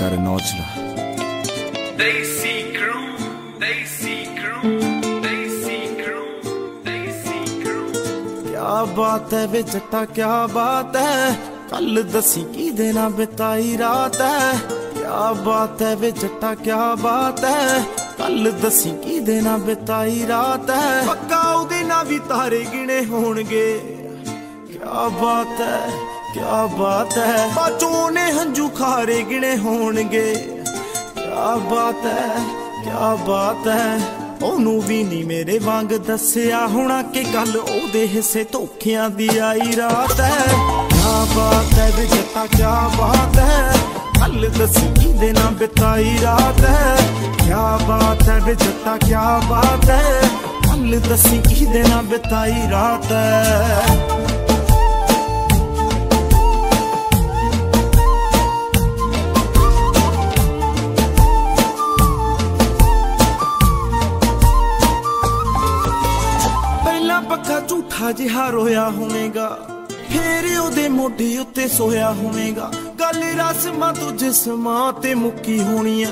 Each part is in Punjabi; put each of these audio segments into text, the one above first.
ਕਰ ਨੌਚਲਾ Daisy Crew, Daisy Crew, Daisy Crew, Daisy Crew. ਕਿਆ ਬਾਤ ਹੈ ਵੇ ਜੱਟਾ ਕਿਆ ਬਾਤ ਹੈ? ਕੱਲ ਦਸੀ ਕੀ ਦੇਣਾ ਬਿਤਾਈ ਰਾਤ ਹੈ? ਕਿਆ ਬਾਤ ਹੈ ਵੇ ਜੱਟਾ ਕਿਆ ਬਾਤ ਹੈ? ਕੱਲ ਦਸੀ ਕੀ ਦੇਣਾ ਬਿਤਾਈ ਰਾਤ ਹੈ? ਪੱਕਾ ਉਹਦੇ ਨਾਲ ਵੀ ਤਾਰੇ ਗਿਣੇ ਹੋਣਗੇ। ਕਿਆ ਬਾਤ ਹੈ? ਕਿਆ ਬਾਤ ਹੈ। ਬਾਚੋਂ ਨੇ ਹੰਝੂ ਖਾਰੇ ਗਿਣੇ ਹੋਣਗੇ। ਕਿਆ ਬਾਤ ਹੈ, ਕਿਆ ਬਾਤ ਹੈ। ਉਹਨੂੰ ਵੀ ਨਹੀਂ ਮੇਰੇ ਵਾਂਗ ਦੱਸਿਆ ਹੋਣਾ ਕਿ ਗੱਲ ਉਹਦੇ ਹਿੱਸੇ ਧੋਖਿਆਂ ਦੀ ਆਈ ਰਾਤ ਹੈ। ਕਿਆ ਬਾਤ ਹੈ ਵੇ ਜੱਟਾ ਬਾਤ ਹੈ। ਕੱਲ ਦੱਸੀ ਕਿਹਦੇ ਨਾਲ ਬਿਤਾਈ ਰਾਤ ਹੈ। ਕਿਆ ਬਾਤ ਹੈ ਵੇ ਜੱਟਾ, ਕਿਆ ਬਾਤ ਹੈ। ਕੱਲ ਦੱਸੀ ਕਿਹਦੇ ਨਾਲ ਬਿਤਾਈ ਰਾਤ ਹੈ। ਪੱਖਾ ਜਿਹਾ ਰੋਇਆ ਹੋਵੇਗਾ। ਫੇਰ ਉਹਦੇ ਮੋਢੇ ਉੱਤੇ ਸੋਇਆ ਹੋਵੇਗਾ। ਗੱਲ ਰਸਮਾਂ ਤੋਂ ਜਿਸਮਾਂ ਤੇ ਮੁੱਕੀ ਹੋਣੀ ਐ,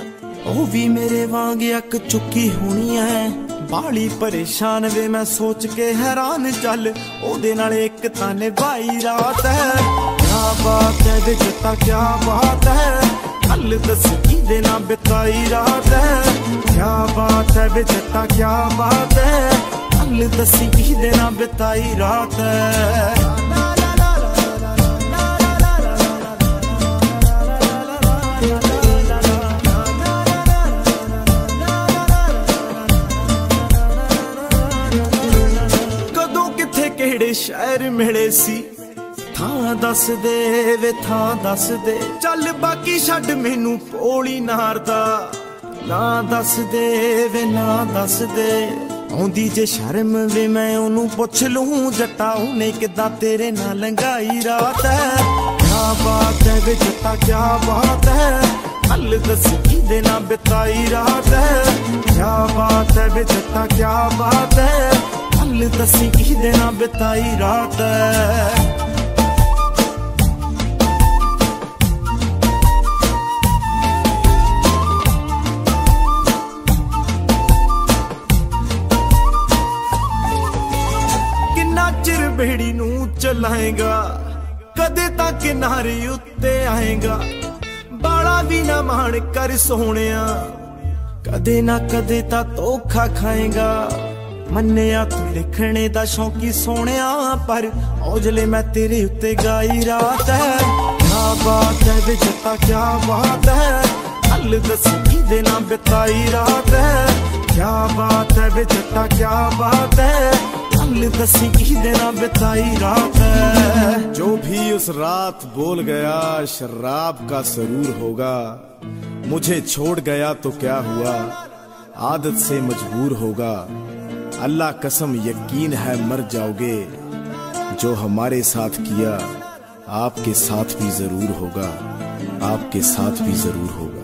ਉਹ ਵੀ ਮੇਰੇ ਵਾਂਗ ਅੱਕ ਚੁੱਕੀ ਹੋਣੀ ਐ। ਬਾਲੀ ਪਰੇਸ਼ਾਨ ਵੇ ਮੈਂ ਸੋਚ ਕੇ ਹੈਰਾਨ ਚੱਲ, ਉਹਦੇ ਨਾਲ ਇੱਕ ਤਾਂ ਨਿਭਾਈ ਰਾਤ ਹੈ ਕਿਆ ਬਾਤ ਹੈ ਵੇ ਜੱਟਾ ਕਿਆ ਬਾਤ ਹੈ ਕੱਲ ਦੱਸ ਦੇ ਨਾਲ ਬਿਤਾਈ ਰਾਤ ਹੈ ਕਿਆ ਬਾਤ ਹੈ ਵੇ ਜੱਟਾ ਕਿਆ ਬਾਤ ਹੈ ਕੱਲ ਦੱਸੀ ਕਿਹਦੇ ਨਾਲ ਬਿਤਾਈ ਰਾਤ। ਕਦੋਂ ਕਿੱਥੇ ਕਿਹੜੇ ਸ਼ਹਿਰ ਮਿਲੇ ਸੀ? ਥਾਂ ਦੱਸ ਦੇ ਵੇ, ਥਾਂ ਦੱਸ ਦੇ ਚੱਲ ਬਾਕੀ ਛੱਡ ਮੈਨੂੰ ਪੋਲੀ ਨਾਰਦਾ ਨਾ ਦੱਸ ਦੇ ਵੇ, ਨਾ ਦੱਸ ਦੇ ਆਉਂਦੀ ਜੇ ਸ਼ਰਮ ਵੇ, ਮੈਂ ਉਹਨੂੰ ਪੁੱਛ ਲੂੰ ਜੱਟਾ, ਉਹਨੇ ਕਿਦਾਂ ਤੇਰੇ ਨਾਲ ਲੰਘਾਈ ਰਾਤ ਹੈ? ਕਿਆ ਬਾਤ ਹੈ ਵੇ ਜੱਟਾ, ਕਿਆ ਬਾਤ ਹੈ? ਹੱਲ ਦੱਸ ਕਿਹਦੇ ਨਾਲ ਬਿਤਾਈ ਰਾਤ ਹੈ? ਕਿਆ ਬਾਤ ਹੈ ਵੇ ਜੱਟਾ, ਕਿਆ ਬਾਤ ਹੈ? ਹੱਲ ਦੱਸੀ ਕਿਹਦੇ ਨਾਲ ਬਿਤਾਈ ਰਾਤ ਹੈ? ਬੇੜੀ ਨੂੰ ਚਲਾਏਗਾ। ਕਦੇ ਤਾਂ ਕਿਨਾਰੇ ਉੱਤੇ ਆਏਗਾ। ਬਾਲਾ ਵੀ ਨਾ ਮਾਣ ਕਰ ਸੋਹਣਿਆ। ਕਦੇ ਨਾ ਕਦੇ ਤਾਂ ਧੋਖਾ ਖਾਏਗਾ। ਮੰਨਿਆ ਤੂੰ ਲਿਖਣੇ ਦਾ ਸ਼ੌਂਕੀ ਸੋਹਣਿਆ, ਪਰ ਔਜਲੇ ਮੈਂ ਤੇਰੇ ਉੱਤੇ ਗਾਈ ਰਾਤ ਹੈ ਕਿਆ ਬਾਤ ਹੈ ਵੇ ਕਿਆ ਬਾਤ ਹੈ ਹੱਲ ਦੱਸ ਕਿਹਦੇ ਨਾਲ ਬਿਤਾਈ ਰਾਤ ਹੈ ਕਿਆ ਬਾਤ ਹੈ ਵੇ ਕਿਆ ਬਾਤ ਹੈ दसी किहदे ना बिताई रात है। जो भी उस रात बोल गया, शराब का सरूर होगा। मुझे छोड़ गया तो क्या हुआ? आदत से मजबूर होगा। अल्लाह कसम, यकीन है मर जाओगे। जो हमारे साथ किया, आपके साथ भी ज़रूर होगा। आपके साथ भी ज़रूर होगा।